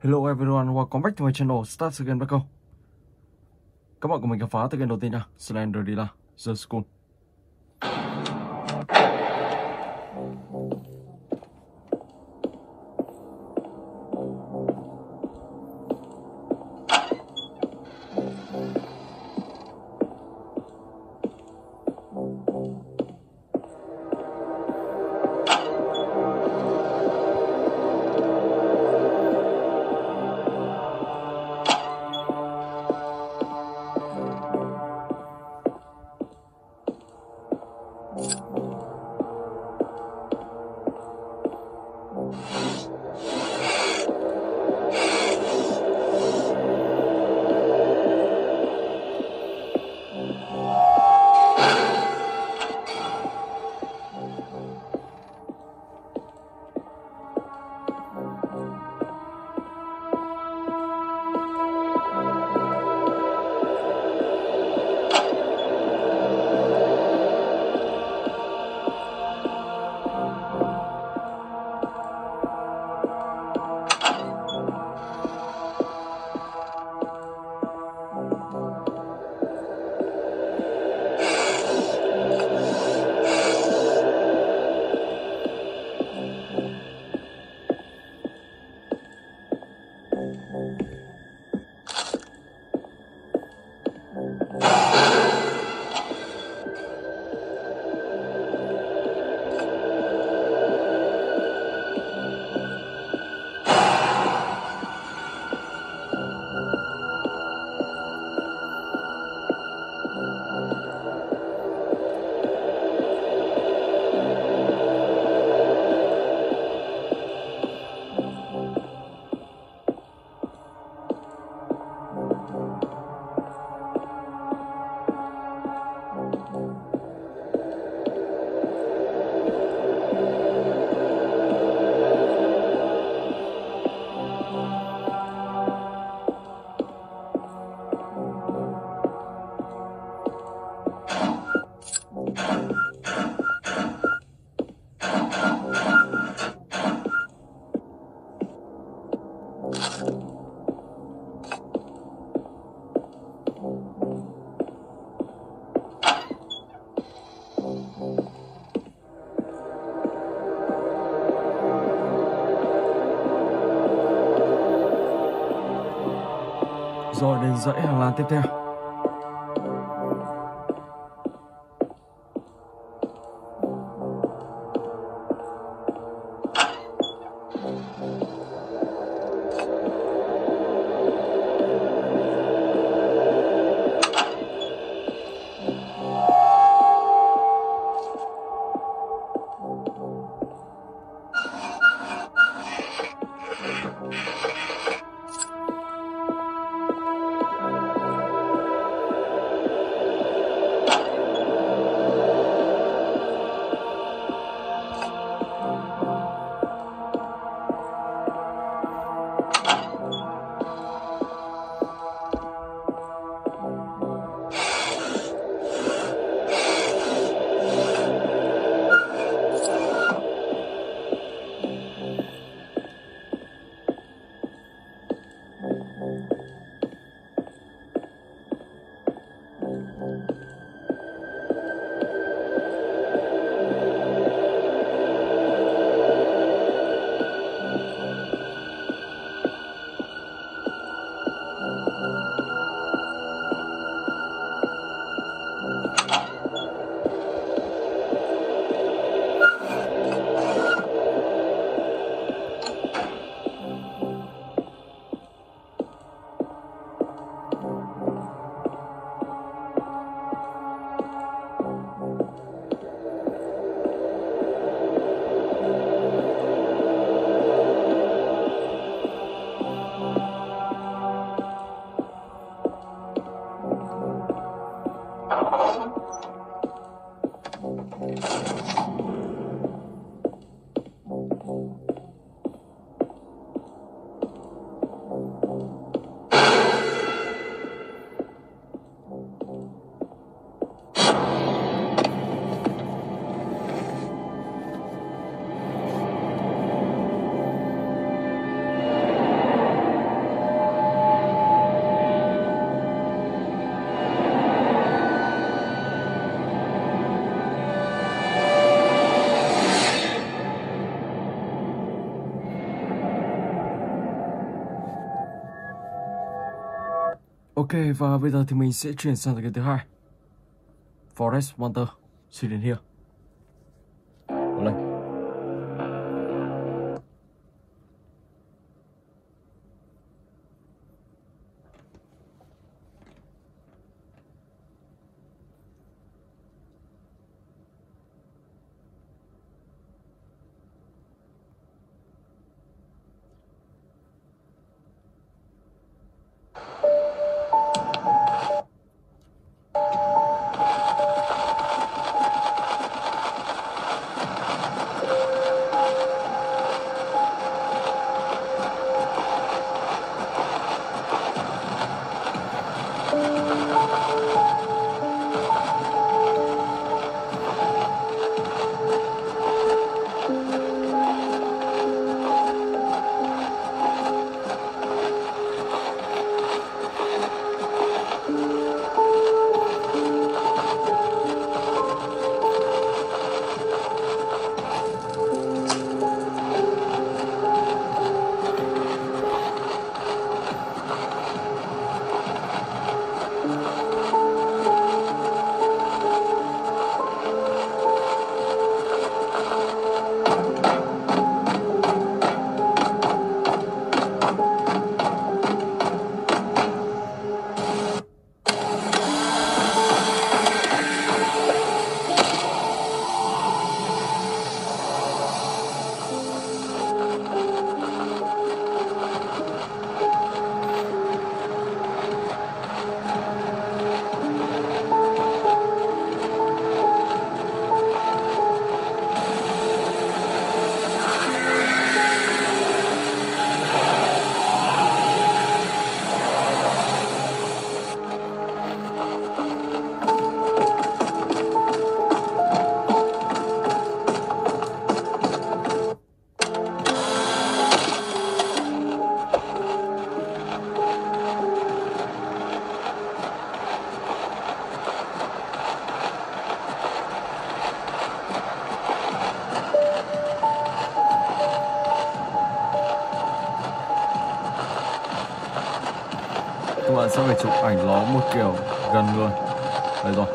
Hello everyone, welcome back to my channel Start Again Backo Các bạn của mình khám phá từ game đầu tiên nha. Slenderilla, The School. Rồi đến dãy hàng lan tiếp theo. Ok và bây giờ thì mình sẽ chuyển sang cái thứ hai. Forest Monster, xin đến here. Bạn sẽ phải chụp ảnh nó một kiểu gần luôn. Đây rồi.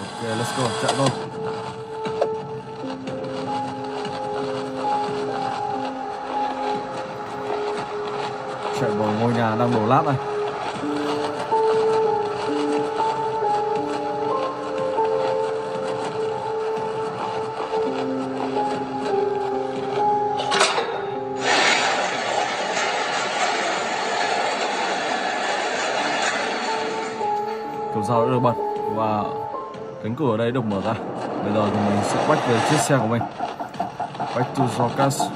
Ok, let's go chạy thôi chạy vào ngôi nhà đang đổ lát này. Được bật. Và cánh cửa ở đây được mở ra. Bây giờ thì mình sẽ quách về chiếc xe của mình. Quách to Zorkas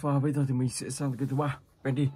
và bây giờ thì mình sẽ sang cái thứ ba, Pendy.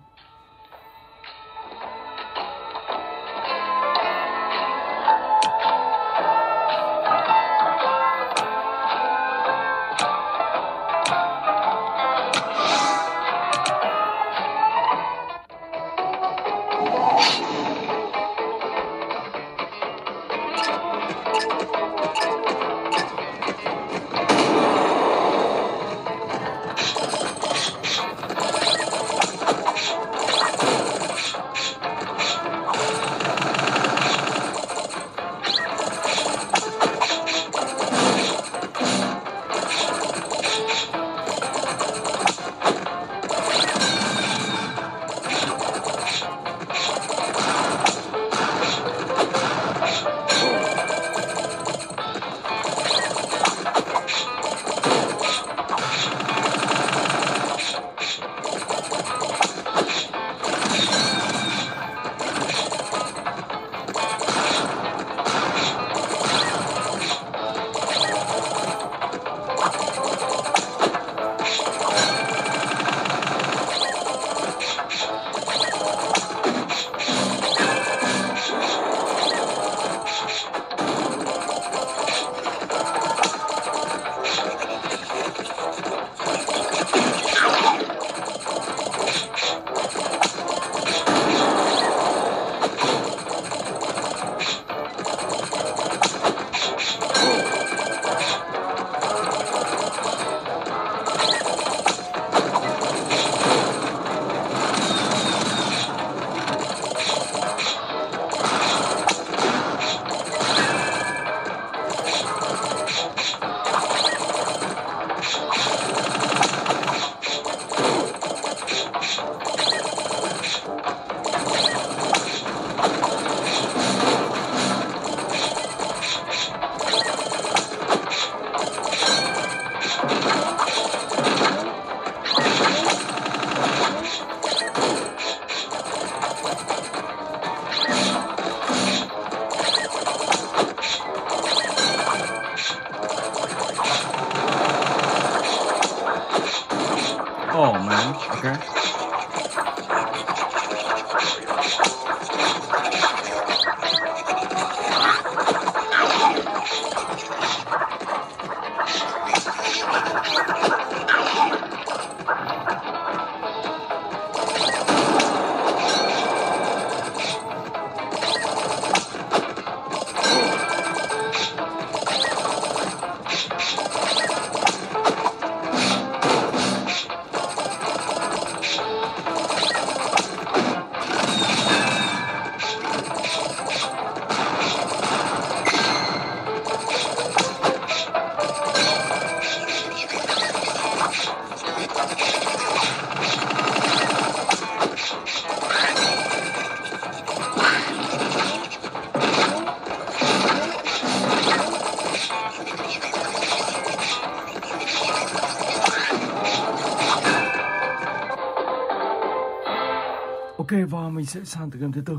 Và mình sẽ sang từ game thứ tư.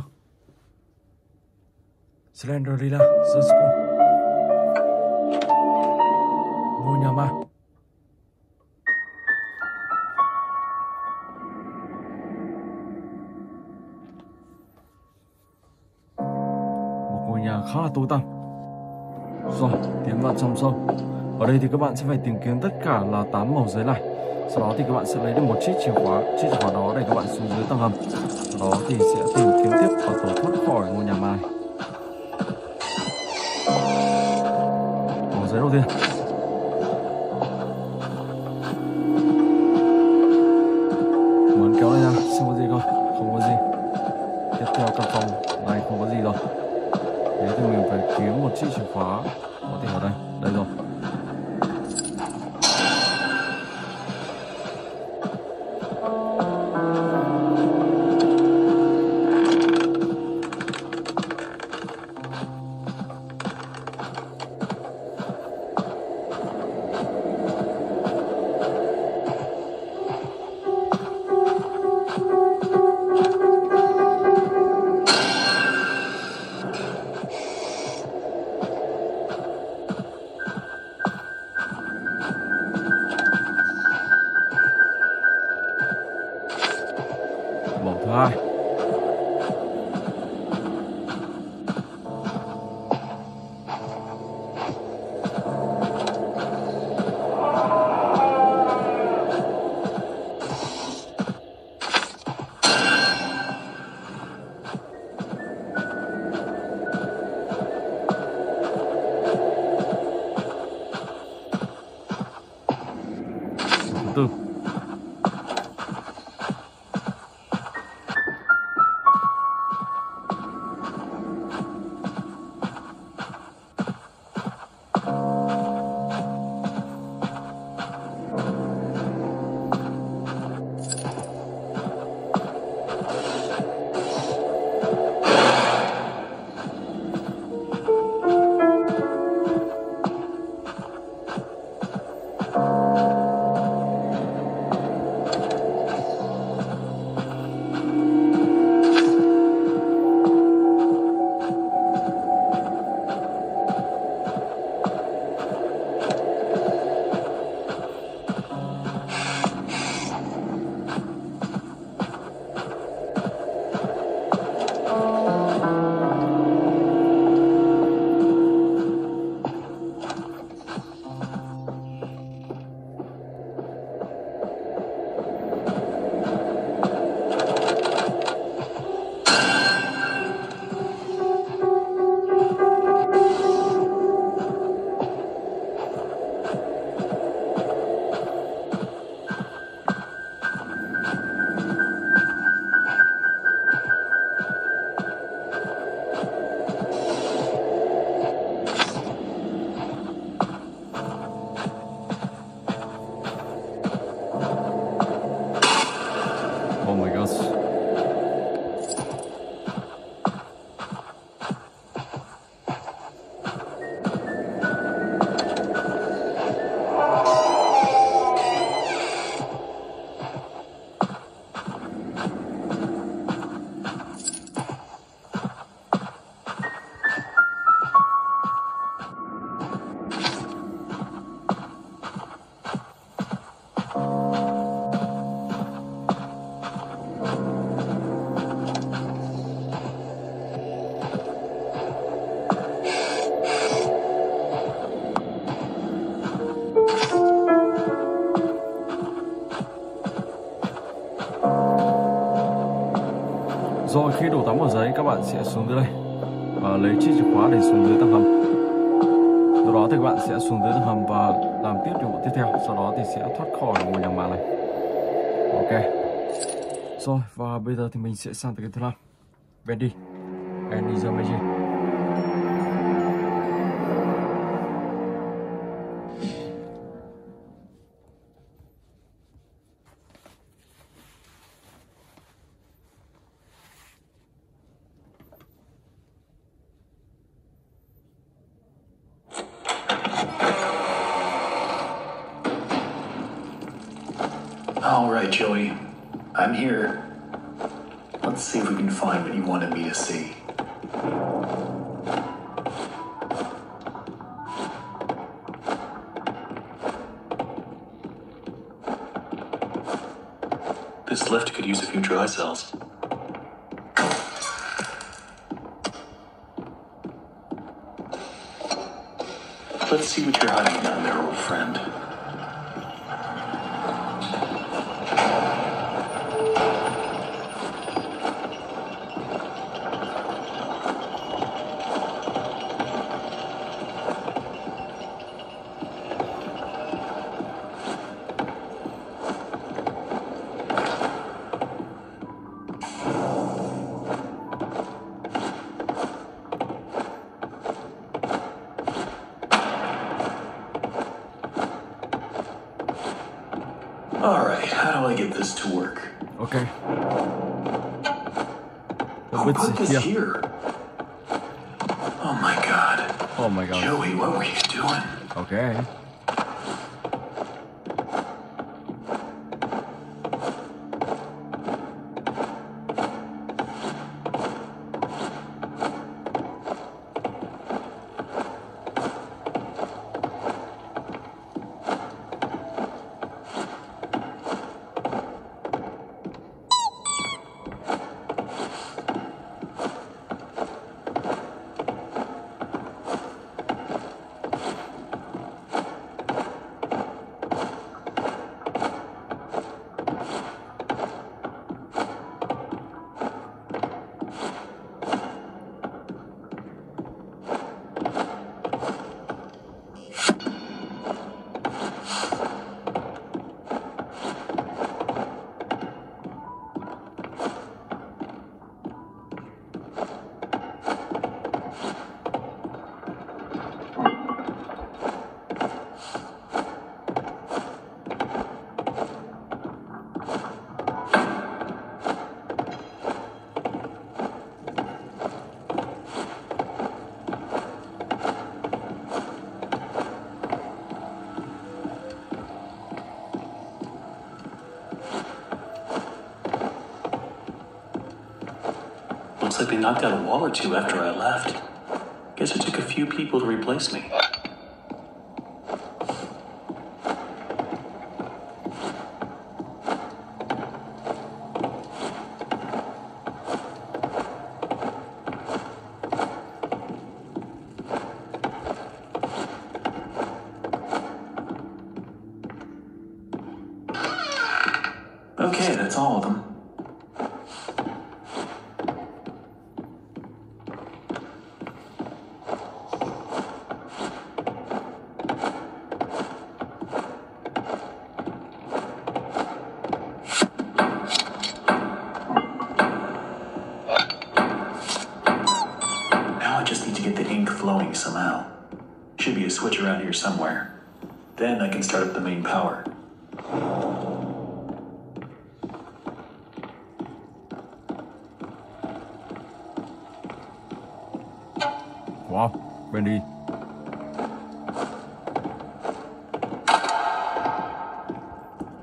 Slenderilla The School Ngôi nhà ma. Một ngôi nhà khá là tối tăm. Rồi, tiến vào trong sâu. Ở đây thì các bạn sẽ phải tìm kiếm tất cả là 8 màu giấy này. Sau đó thì các bạn sẽ lấy được một chiếc chìa khóa chiếc chìa khóa đó để các bạn xuống dưới tầng hầm đó thì sẽ tìm kiếm tiếp và tổ thoát khỏi ngôi nhà mai. Bỏ giấy đầu tiên muốn kéo lên ra xem có gì không không có gì. Tiếp theo căn phòng, này không có gì rồi. Thế thì mình phải kiếm một chiếc chìa khóa. Có thể ở đây đây rồi. Rồi khi đổ tắm ở giấy các bạn sẽ xuống dưới đây và lấy chiếc chìa khóa để xuống dưới tầng hầm. Sau đó thì các bạn sẽ xuống dưới tầng hầm và làm tiếp nhiệm vụ tiếp theo. Sau đó thì sẽ thoát khỏi ngôi nhà ma này. Ok. Rồi, và bây giờ thì mình sẽ sang tới cái thứ năm. Bendy. And Magic. Let's see what you're hiding down there, old friend. Yeah. here? They knocked out a wall or two after I left. Guess it took a few people to replace me.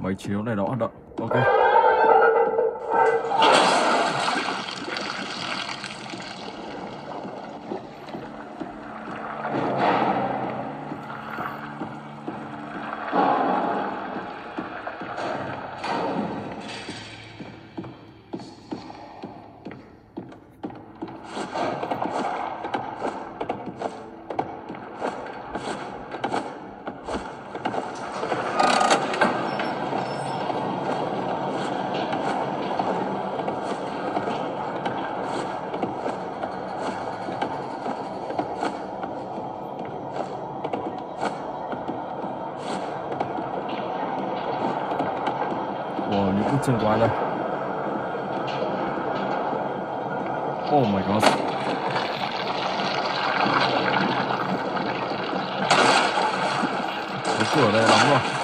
Máy chiếu này đó hoạt động. Ok. Của những bước chân quái đây Oh my god Cái cửa đây đóng rồi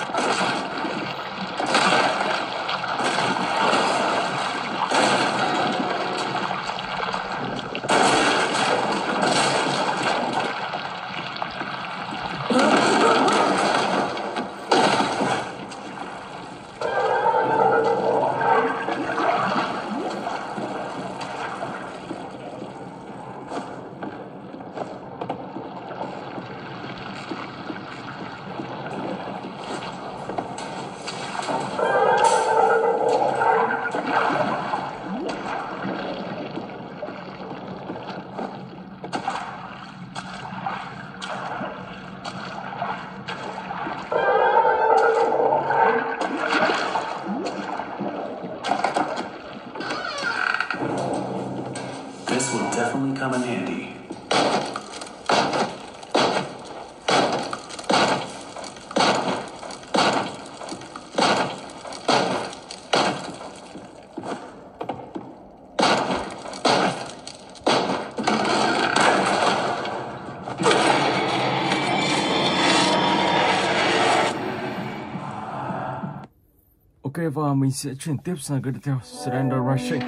This will definitely come in handy. Ok và mình sẽ chuyển tiếp sang cái tiếp theo, Surrender Rushing.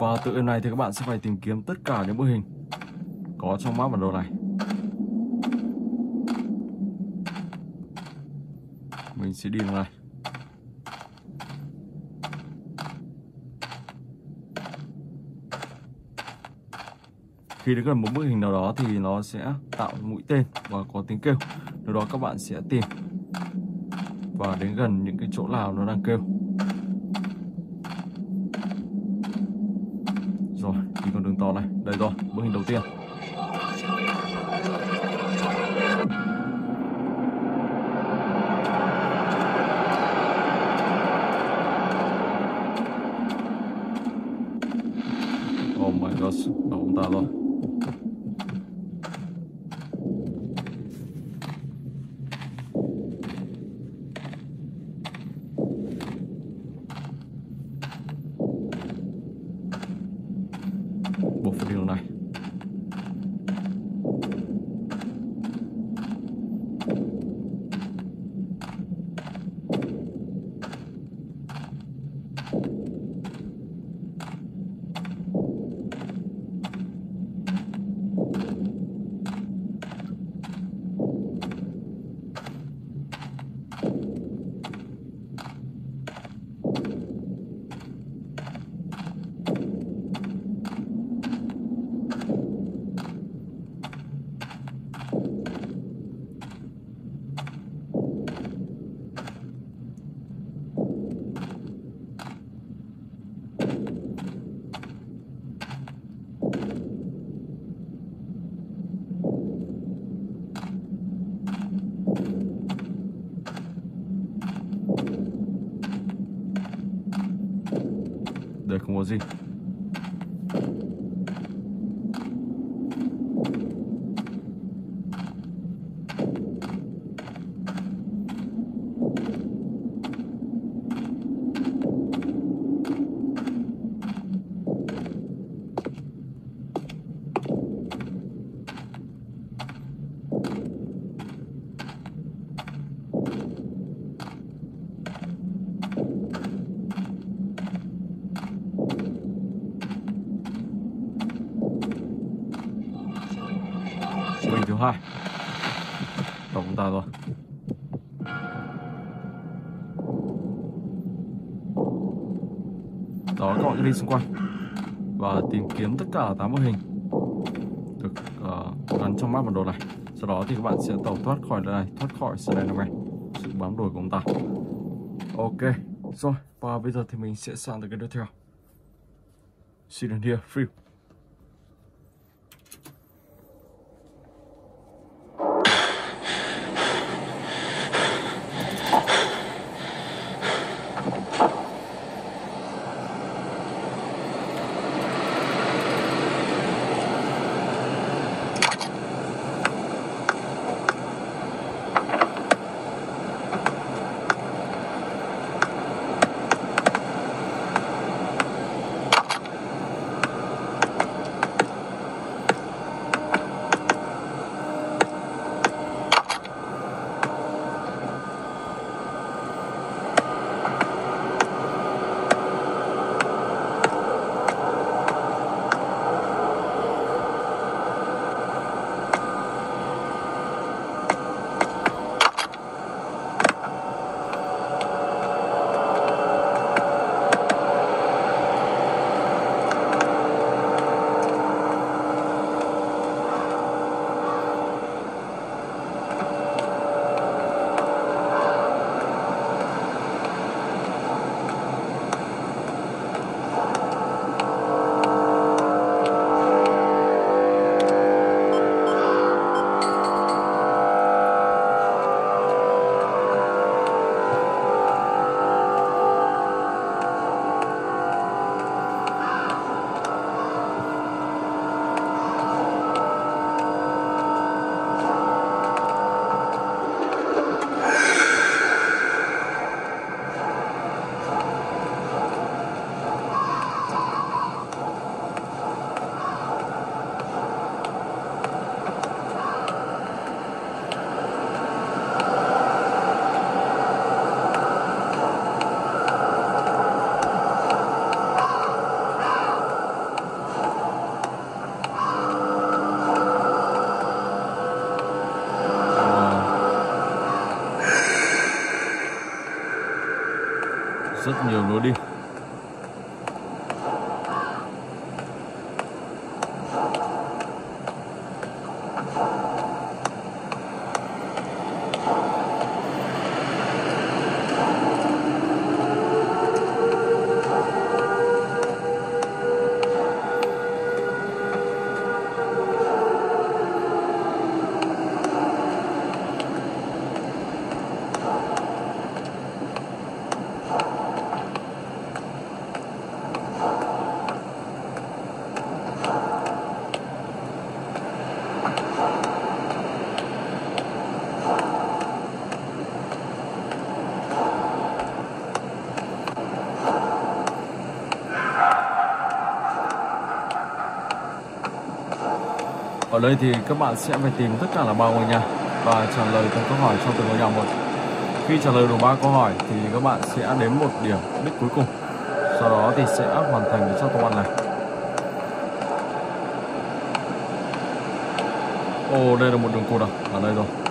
Và tự game này thì các bạn sẽ phải tìm kiếm tất cả những bức hình có trong map bản đồ này. Mình sẽ đi vào này. Khi đến gần một bức hình nào đó thì nó sẽ tạo mũi tên và có tiếng kêu. Lúc đó các bạn sẽ tìm và đến gần những cái chỗ nào nó đang kêu. Rồi, đi con đường to này. Đây rồi, bức hình đầu tiên Oh my gosh, đó ông ta rồi buộc phải đi đường này đây không có gì Bình thứ hai Đọc chúng ta rồi Đó các bạn cứ đi xung quanh Và tìm kiếm tất cả 8 bức hình Được uh, gắn trong map bản đồ này Sau đó thì các bạn sẽ tẩu thoát khỏi khỏi này đèn này Slenderman Sự bám đuổi của ông ta. Ok Rồi. Và bây giờ thì mình sẽ sang tới cái tiếp theo Student here, free rất nhiều lối đi. Ở đây thì các bạn sẽ phải tìm tất cả là ba ngôi nhà và trả lời từng câu hỏi trong từng ngôi nhà một. Khi trả lời đủ ba câu hỏi thì các bạn sẽ đến một điểm đích cuối cùng. Sau đó thì sẽ hoàn thành cái công one này. Ồ, đây là một đường cụt à? Ở đây rồi.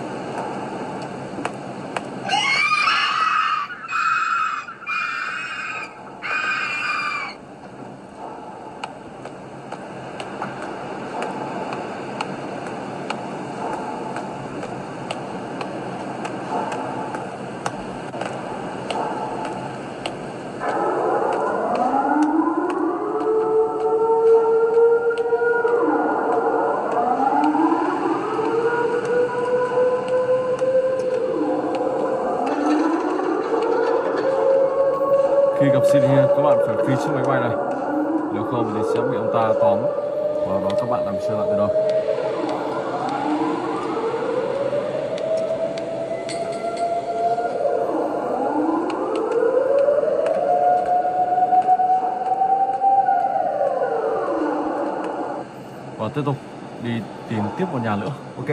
Tiếp tục đi tìm tiếp một nhà nữa. Ok.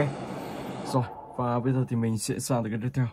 Rồi, và bây giờ thì mình sẽ sang tới cái tiếp theo.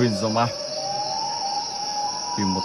Queen Zoma. Tìm một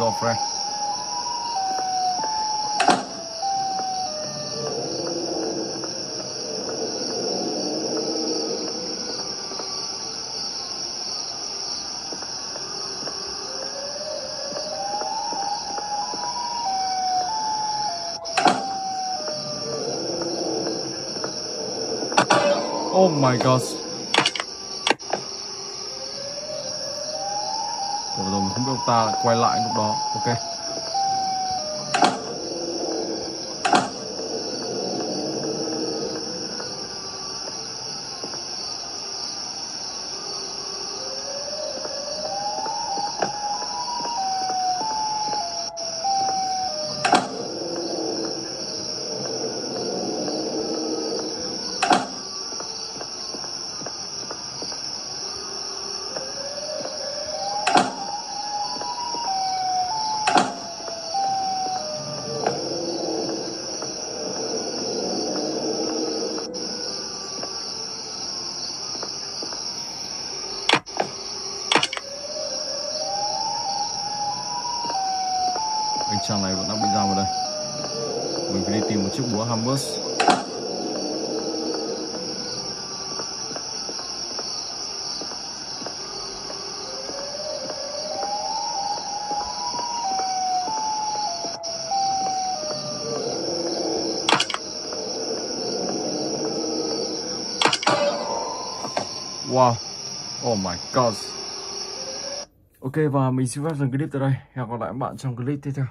tấm bản đồ Fins of Rare Oh my god Rồi rồi mình không biết ông ta quay lại lúc đó. Ok. Wow. Oh my god. Ok, và mình xin phép dừng clip tại đây. Hẹn gặp lại các bạn trong clip tiếp theo.